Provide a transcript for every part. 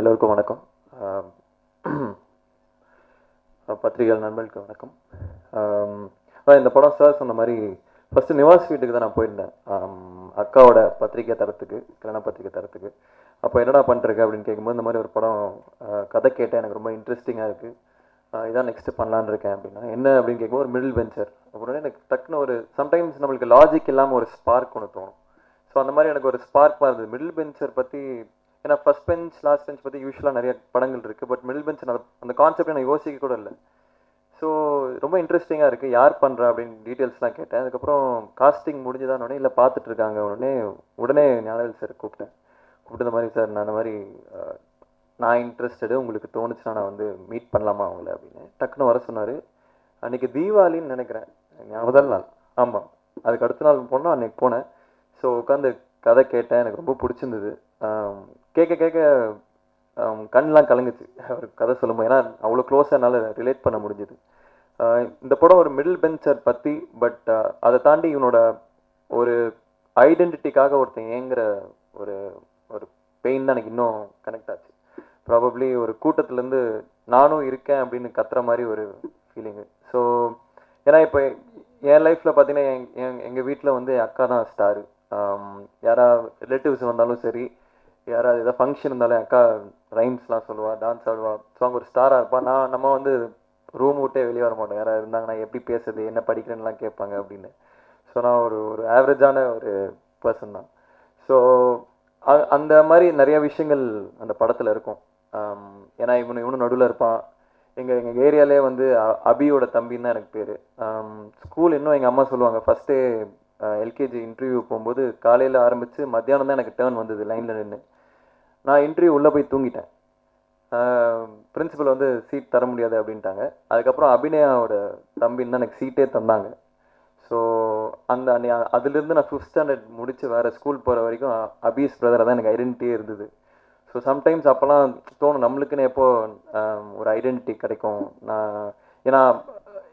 எல்லோருக்கும் வணக்கம். ஆம், நண்பர்களுக்கு வணக்கம். அதான் இந்த படம் சார் சொன்ன மாதிரி ஃபஸ்ட்டு நிவாஸ் வீட்டுக்கு தான் நான் போயிருந்தேன். அக்காவோட பத்திரிக்கை தரத்துக்கு கல்யாண பத்திரிக்கை தரத்துக்கு. அப்போ என்னடா பண்ணுறது அப்படின்னு கேட்கும்போது இந்த மாதிரி ஒரு படம் கதை கேட்டேன். எனக்கு ரொம்ப இன்ட்ரெஸ்டிங்காக இருக்குது இதான் நெக்ஸ்ட்டு பண்ணலான்னு இருக்கேன் அப்படின்னா என்ன அப்படின்னு கேட்கும்போது ஒரு மிடில் வெஞ்சர் உடனே எனக்கு டக்குன்னு ஒரு சம்டைம்ஸ் நம்மளுக்கு லாஜிக் இல்லாமல் ஒரு ஸ்பார்க் ஒன்று தோணும். ஸோ அந்த மாதிரி எனக்கு ஒரு ஸ்பார்க் இருந்தது. மிடில் பெஞ்சர் பற்றி ஏன்னா ஃபர்ஸ்ட் பெஞ்ச் லாஸ்ட் பெஞ்ச் பற்றி யூஸ்வலாக நிறைய படங்கள் இருக்குது பட் மிடில் பெஞ்ச் அந்த கான்செப்ட் நான் யோசிக்க கூட இல்லை. ஸோ ரொம்ப இன்ட்ரெஸ்டிங்காக இருக்குது யார் பண்ணுறா அப்படின்னு டீட்டெயில்ஸ்லாம் கேட்டேன். அதுக்கப்புறம் காஸ்டிங் முடிஞ்சுதான் உடனே இல்லை பார்த்துட்டு இருக்காங்க. உடனே உடனே ஞானவேல் சார் கூப்பிட்டேன். கூப்பிட்டு இந்த மாதிரி சார் நான் இந்த மாதிரி நான் இன்ட்ரெஸ்டடு உங்களுக்கு தோணுச்சுன்னா நான் வந்து மீட் பண்ணலாமா அவங்கள அப்படின்னு டக்குன்னு வர சொன்னார். அன்னைக்கு தீபாவளின்னு நினைக்கிறேன். முதல் நாள். ஆமாம் அதுக்கு அடுத்த நாள் போனோம் அன்றைக்கி போனேன். ஸோ உட்காந்து கதை கேட்டேன். எனக்கு ரொம்ப பிடிச்சிருந்தது. கேட்க கேட்க கண்ணெலாம் கலங்குச்சு. அவர் கதை சொல்லும்போது ஏன்னா அவ்வளோ க்ளோஸாக என்னால் ரிலேட் பண்ண முடிஞ்சுது. இந்த படம் ஒரு மிடில் பெஞ்சர் பற்றி பட் அதை தாண்டி இவனோட ஒரு ஐடென்டிட்டிக்காக ஒருத்தன் ஏங்குற ஒரு ஒரு பெயின் தான் எனக்கு இன்னும் கனெக்ட் ஆச்சு. ப்ராபப்ளி ஒரு கூட்டத்துலேருந்து நானும் இருக்கேன் அப்படின்னு கத்துற மாதிரி ஒரு ஃபீலிங்கு ஸோ ஏன்னா இப்போ என் லைஃப்பில் பார்த்தீங்கன்னா எங் எங்கள் வீட்டில் வந்து என் அக்கா தான் ஸ்டாரு யாரா ரிலேட்டிவ்ஸ் வந்தாலும் சரி யாராவது ஏதாவது ஃபங்க்ஷன் இருந்தாலும் என் அக்கா ரைம்ஸ்லாம் சொல்லுவாள் டான்ஸ் ஆடுவாள் ஸோ அவங்க ஒரு ஸ்டாராக இருப்பாள் நான் நம்ம வந்து ரூம் விட்டே வெளியே வர மாட்டோம். யாராவது இருந்தாங்கன்னா எப்படி பேசுறது என்ன படிக்கிறேன்னுலாம் கேட்பாங்க அப்படின்னு. ஸோ நான் ஒரு ஒரு ஆவரேஜான ஒரு பர்சன் தான். ஸோ அந்த மாதிரி நிறைய விஷயங்கள் அந்த படத்தில் இருக்கும். ஏன்னா இவனு இவனும் நடுவில் இருப்பான். எங்கள் எங்கள் ஏரியாலே வந்து அ- அபியோட தம்பின்னு தான் எனக்கு பேர். ஸ்கூல் இன்னும் எங்கள் அம்மா சொல்லுவாங்க. ஃபஸ்ட்டு எல்கேஜி இன்டர்வியூ போகும்போது காலையில் ஆரம்பித்து மத்தியானம் தான் எனக்கு டேர்ன் வந்தது லைனில் நின்று நான் இன்டர்வியூ உள்ளே போய் தூங்கிட்டேன். பிரின்சிபல் வந்து சீட் தர முடியாது அப்படின்ட்டாங்க. அதுக்கப்புறம் அபிநயாவோட தம்பின்னு தான் எனக்கு சீட்டே தந்தாங்க. ஸோ அந்த அன்னை- அதுலேருந்து நான் ஃபிஃப்த் ஸ்டாண்டர்ட் முடித்து வேறு ஸ்கூல் போகிற வரைக்கும் அபிஸ் அபீஸ் பிரதராக தான் எனக்கு ஐடென்டிட்டியே இருந்தது. ஸோ சம்டைம்ஸ் அப்போல்லாம் தோணும் நம்மளுக்குன்னு எப்போ ஒரு ஐடென்டிட்டி கிடைக்கும்? நான் ஏன்னா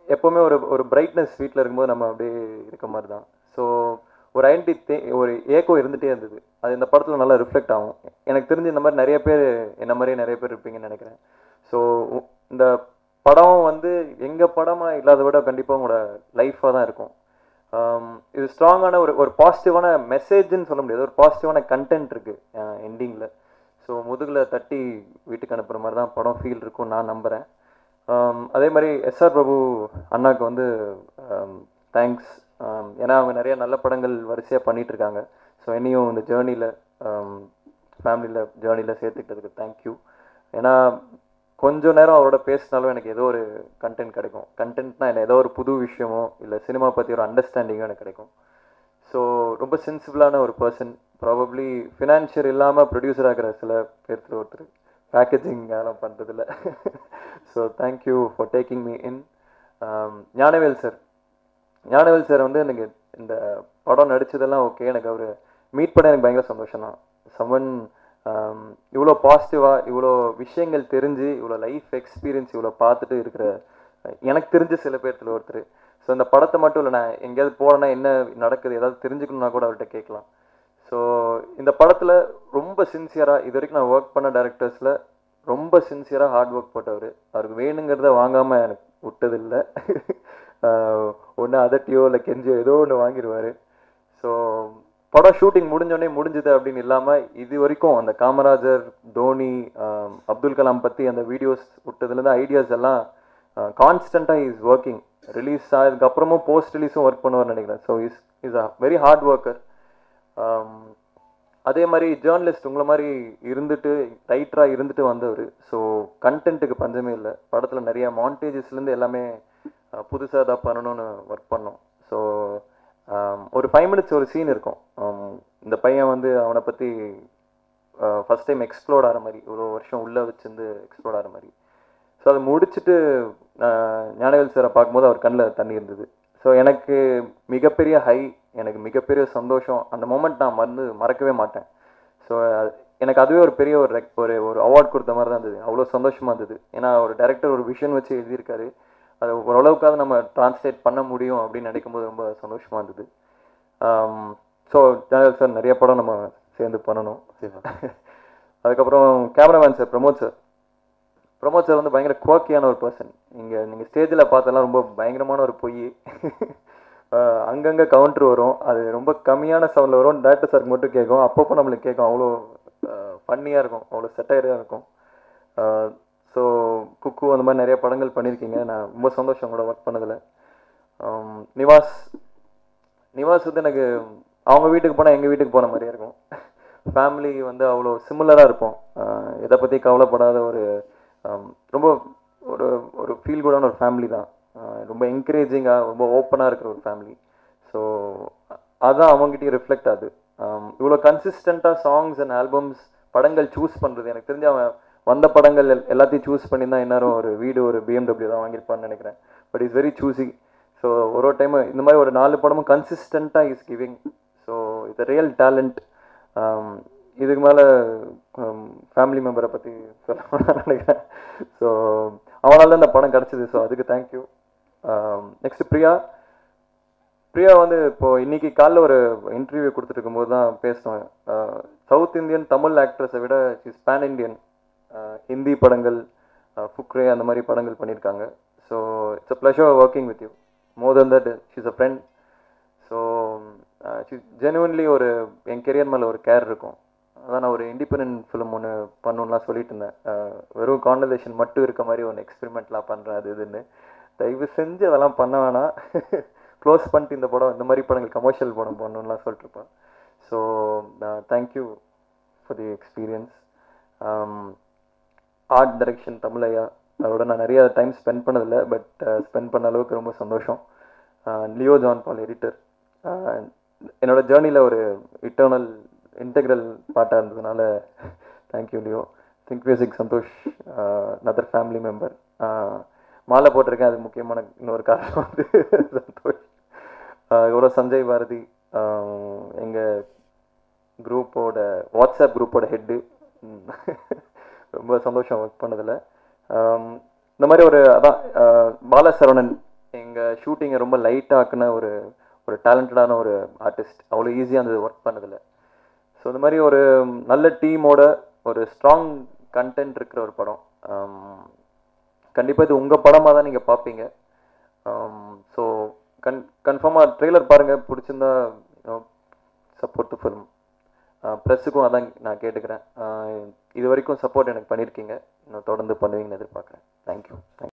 எப்போவுமே ஒரு ஒரு பிரைட்னஸ் வீட்டில் இருக்கும்போது நம்ம அப்படியே இருக்க மாதிரி தான். ஸோ ஒரு ஐடென்டி ஒரு ஏக்கோ இருந்துகிட்டே இருந்தது. அது இந்த படத்தில் நல்லா ரிஃப்ளெக்ட் ஆகும். எனக்கு தெரிஞ்சு இந்த மாதிரி நிறைய பேர் என்ன மாதிரியே நிறைய பேர் இருப்பீங்கன்னு நினைக்கிறேன். ஸோ இந்த படம் வந்து எங்கள் படமாக இல்லாத விட கண்டிப்பாக உங்களோட லைஃபாக தான் இருக்கும். Um, இது ஸ்ட்ராங்கான ஒரு ஒரு பாசிட்டிவான மெசேஜ்னு சொல்ல முடியாது. ஒரு பாசிட்டிவான கண்டென்ட் இருக்குது எண்டிங்கில் ஸோ முதுகில் தட்டி வீட்டுக்கு அனுப்புகிற மாதிரி தான் படம் ஃபீல் இருக்கும் நான் நம்புகிறேன் um, அதே மாதிரி எஸ்ஆர் பிரபு அண்ணாக்கு வந்து um, தேங்க்ஸ் Um, ஏன்னா அவங்க நிறைய நல்ல படங்கள் வரிசையாக பண்ணிகிட்ருக்காங்க இருக்காங்க ஸோ என்னையும் இந்த ஜேர்னியில் ஃபேமிலியில் ஜேர்னியில் சேர்த்துக்கிட்டதுக்கு தேங்க்யூ ஏன்னா கொஞ்சம் நேரம் அவரோட பேசினாலும் எனக்கு ஏதோ ஒரு கண்டென்ட் கிடைக்கும். கண்டென்ட்னா என்ன ஏதோ ஒரு புது விஷயமோ இல்லை சினிமா பற்றி ஒரு அண்டர்ஸ்டாண்டிங்கோ எனக்கு கிடைக்கும். ஸோ ரொம்ப சென்சிபிளான ஒரு பர்சன் ப்ராபப்ளி ஃபினான்ஷியல் இல்லாமல் ப்ரொடியூசர் ஆகிற சில பேர்த்து ஒருத்தர் பேக்கேஜிங் யாரும் பண்ணுறதில்ல so thank you for taking me in Gnanavel sir Gnanavel sir வந்து எனக்கு இந்த படம் நடித்ததெல்லாம் ஓகே எனக்கு அவர் மீட் பண்ண எனக்கு பயங்கர சந்தோஷம் தான் சமன் um, இவ்வளோ பாசிட்டிவாக இவ்வளோ விஷயங்கள் தெரிஞ்சு இவ்வளோ லைஃப் எக்ஸ்பீரியன்ஸ் இவ்வளோ பார்த்துட்டு இருக்கிற எனக்கு தெரிஞ்ச சில பேர்த்துல ஒருத்தர். ஸோ இந்த படத்தை மட்டும் இல்லை நான் எங்கேயாவது போனேன்னா என்ன நடக்குது ஏதாவது தெரிஞ்சுக்கணும்னா கூட அவர்கிட்ட கேட்கலாம். ஸோ இந்த படத்தில் ரொம்ப சின்சியராக இது வரைக்கும் நான் ஒர்க் பண்ண டேரக்டர்ஸில் ரொம்ப சின்சியராக ஹார்ட் ஒர்க் போட்டவர். அவருக்கு வேணுங்கிறத வாங்காமல் எனக்கு விட்டதில்லை. ஒன்று அதட்டியோ இல்லை கெஞ்சியோ ஏதோ ஒன்று வாங்கிடுவார் ஸோ படம் ஷூட்டிங் முடிஞ்சோடனே முடிஞ்சுது அப்படின்னு இல்லாமல் இது வரைக்கும் அந்த காமராஜர் தோனி அப்துல் கலாம் பற்றி அந்த வீடியோஸ் விட்டதுலேருந்து ஐடியாஸ் எல்லாம் கான்ஸ்டண்ட்டாக இஸ் ஒர்க்கிங் ரிலீஸ் ஆனதுக்கு போஸ்ட் ரிலீஸும் ஒர்க் பண்ணுவார்னு நினைக்கிறேன். So is is a very hard worker அதே மாதிரி ஜேர்னலிஸ்ட் உங்களை மாதிரி இருந்துட்டு ரைட்டராக இருந்துட்டு வந்தவர். ஸோ கண்டென்ட்டுக்கு பஞ்சமே இல்லை. படத்தில் நிறையா மாண்டேஜஸ்லேருந்து எல்லாமே புதுசாக எதாவது பண்ணணும்னு ஒர்க் பண்ணோம். ஸோ ஒரு ஃபைவ் மினிட்ஸ் ஒரு சீன் இருக்கும். இந்த பையன் வந்து அவனை பற்றி ஃபஸ்ட் டைம் எக்ஸ்ப்ளோர் ஆகிற மாதிரி ஒரு வருஷம் உள்ளே வச்சுருந்து எக்ஸ்ப்ளோர் ஆகிற மாதிரி. ஸோ அதை முடிச்சுட்டு ஞானவேல் சாரை பார்க்கும்போது அவர் கண்ணில் தண்ணி இருந்தது. ஸோ எனக்கு மிகப்பெரிய ஹை எனக்கு மிகப்பெரிய சந்தோஷம். அந்த மூமெண்ட் நான் மறந்து மறக்கவே மாட்டேன். ஸோ எனக்கு அதுவே ஒரு பெரிய ஒரு ரெக் ஒரு ஒரு அவார்ட் கொடுத்த மாதிரி தான் இருந்தது. அவ்வளோ சந்தோஷமாக இருந்தது. ஏன்னா ஒரு டேரக்டர் ஒரு விஷன் வச்சு எழுதியிருக்காரு. அதை ஓரளவுக்காவது நம்ம டிரான்ஸ்லேட் பண்ண முடியும் அப்படின்னு நினைக்கும் போது ரொம்ப சந்தோஷமாக இருந்தது. ஸோ ஜானல் சார் நிறைய படம் நம்ம சேர்ந்து பண்ணணும். அதுக்கப்புறம் cameraman sir Pramod sir Pramod sir வந்து பயங்கர குவாக்கியான ஒரு பர்சன் இங்கே நீங்கள் ஸ்டேஜில் பார்த்தெல்லாம் ரொம்ப பயங்கரமான ஒரு பொய். அங்கங்க கவுண்டர் வரும். அது ரொம்ப கம்மியான சவுண்டில் வரும். டேரக்டர் சாருக்கு மட்டும் கேட்கும். அப்பப்போ நம்மளுக்கு கேட்கும். அவ்வளோ ஃபன்னியாக இருக்கும். அவ்வளோ செட்டையராக இருக்கும். ஸோ குக்கு அந்த மாதிரி நிறைய படங்கள் பண்ணியிருக்கீங்க. நான் ரொம்ப சந்தோஷம் கூட ஒர்க் பண்ணதில். Um, நிவாஸ் நிவாஸ் வந்து எனக்கு அவங்க வீட்டுக்கு போனால் எங்கள் வீட்டுக்கு போன மாதிரியே இருக்கும். ஃபேமிலி வந்து அவ்வளோ சிமிலராக இருப்போம். Uh, எதை பற்றி கவலைப்படாத ஒரு um, ரொம்ப ஒரு ஒரு ஃபீல் குடான ஒரு ஃபேமிலி தான். Uh, ரொம்ப என்கரேஜிங்காக ரொம்ப ஓப்பனாக இருக்கிற ஒரு ஃபேமிலி ஸோ அதுதான் அவங்ககிட்டயும் ரிஃப்ளெக்ட் ஆகுது. Um, இவ்வளோ கன்சிஸ்டண்ட்டாக சாங்ஸ் அண்ட் ஆல்பம்ஸ் படங்கள் சூஸ் பண்ணுறது எனக்கு தெரிஞ்சு அவன் வந்த படங்கள் எல்- எல்லாத்தையும் சூஸ் பண்ணி தான் இன்னும் ஒரு வீடு ஒரு பிஎம்டபிள்யூ தான் வாங்கியிருப்பான்னு நினைக்கிறேன். But is very choosy so ஒரு ஒரு டைம் இந்த மாதிரி ஒரு நாலு படமும் கன்சிஸ்டண்ட்டாக இஸ் கிவிங் ஸோ இது ரியல் டேலண்ட் இதுக்கு மேலே ஃபேமிலி மெம்பரை பற்றி சொல்ல நினைக்கிறேன். ஸோ அவனால தான் இந்த படம் கிடச்சிது. ஸோ அதுக்கு thank you next um, Priya. Priya வந்து இப்போ இன்னைக்கு காலைல ஒரு இன்டர்வியூ கொடுத்துட்டு இருக்கும்போது தான் பேசினோம் சவுத் uh, இந்தியன் தமிழ் ஆக்ட்ரஸை விட இஸ் பேன் இண்டியன் ஹிந்தி படங்கள் ஃபுக்ரே அந்த மாதிரி படங்கள் பண்ணியிருக்காங்க. So it's a pleasure working with you more then that she's a friend so genuinely ஒரு என் கெரியர் மேலே ஒரு கேர் இருக்கும். அதான் நான் ஒரு இண்டிபெண்ட் ஃபிலிம் ஒன்று பண்ணணும்லாம் சொல்லிட்டு இருந்தேன். வெறும் கான்வர்சேஷன் மட்டும் இருக்க மாதிரி ஒன்று எக்ஸ்பெரிமெண்ட்லாம் பண்ணுறேன் அது இதுன்னு. தயவு செஞ்சு அதெல்லாம் பண்ண வேணாம். க்ளோஸ் பண்ணிட்டு இந்த படம் இந்த மாதிரி படங்கள் கமர்ஷியல் படம் பண்ணணும்லாம் சொல்லிட்டுருப்பேன் so thank you for the experience art direction தமிழையா? அதோட நான் நிறைய டைம் ஸ்பெண்ட் பண்ணதில்லை பட் ஸ்பெண்ட் uh, பண்ண அளவுக்கு ரொம்ப சந்தோஷம். லியோ ஜான் பால் எடிட்டர் என்னோட ஜேர்னியில் ஒரு இட்டர்னல் இன்டெக்ரல் பார்ட்டாக இருந்ததுனால thank you Leo think music Santhosh other family member மாலை போட்டிருக்கேன் அது முக்கியமான இன்னொரு காரணம் வந்து சந்தோஷ். Uh, இவ்வளோ சஞ்சய் பாரதி எங்கள் குரூப்போட வாட்ஸ்அப் குரூப்போட ஹெட்டு ரொம்ப சந்தோஷம் ஒர்க் பண்ணதில். இந்த மாதிரி ஒரு அதான் பாலசரவணன் எங்கள் ஷூட்டிங்கை ரொம்ப லைட்டாக்குன ஒரு ஒரு டேலண்டடான ஒரு ஆர்டிஸ்ட் அவ்வளோ ஈஸியாக இருந்தது ஒர்க் பண்ணதில். ஸோ இந்த மாதிரி ஒரு நல்ல டீமோட ஒரு ஸ்ட்ராங் கண்டென்ட் இருக்கிற ஒரு படம். கண்டிப்பாக இது உங்கள் படமாக தான் நீங்கள் பார்ப்பீங்க ஸோ கன் கன்ஃபார்மாக ட்ரெய்லர் பாருங்கள் பிடிச்சிருந்தா சப்போர்ட் ஃபிலிம் ப்ரெஸ்ஸுக்கும் அதான் நான் கேட்டுக்கிறேன். இது வரைக்கும் சப்போர்ட் எனக்கு பண்ணியிருக்கீங்க. இன்னும் தொடர்ந்து பண்ணுவீங்கன்னு எதிர்பார்க்குறேன். Thank you thank